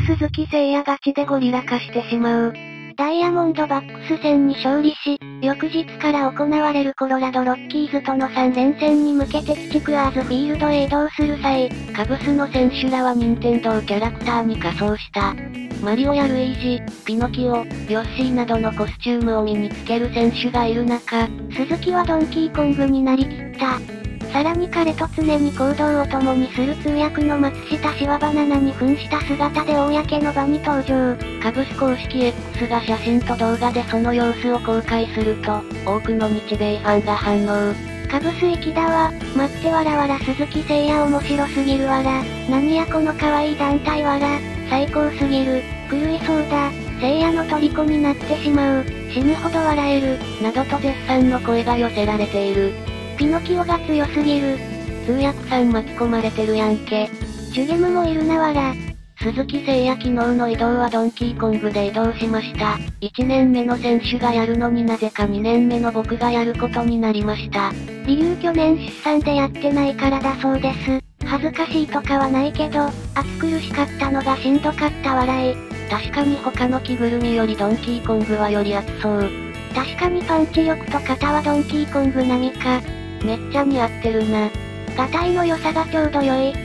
鈴木誠也ガチでゴリラ化してしまう。ダイヤモンドバックス戦に勝利し、翌日から行われるコロラドロッキーズとの3連戦に向けてキチクアーズフィールドへ移動する際、カブスの選手らは任天堂キャラクターに仮装した。マリオやルイージ、ピノキオ、ヨッシーなどのコスチュームを身につける選手がいる中、鈴木はドンキーコングになりきった。さらに彼と常に行動を共にする通訳の松下シワバナナに扮した姿で公の場に登場。カブス公式 X が写真と動画でその様子を公開する。と、多くの日米ファンが反応。カブス池田は、待ってわらわら鈴木誠也面白すぎる。わら、何やこの可愛い団体わら、最高すぎる、狂いそうだ、誠也の虜になってしまう、死ぬほど笑える、などと絶賛の声が寄せられている。ピノキオが強すぎる。通訳さん巻き込まれてるやんけ。ジュゲムもいるなわら。鈴木誠也昨日の移動はドンキーコングで移動しました。1年目の選手がやるのになぜか2年目の僕がやることになりました。理由去年出産でやってないからだそうです。恥ずかしいとかはないけど、暑苦しかったのがしんどかった笑い。確かに他の着ぐるみよりドンキーコングはより熱そう。確かにパンチ力と型はドンキーコング並みか。めっちゃ似合ってるな。ガタイの良さがちょうど良い。